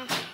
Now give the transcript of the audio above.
Okay.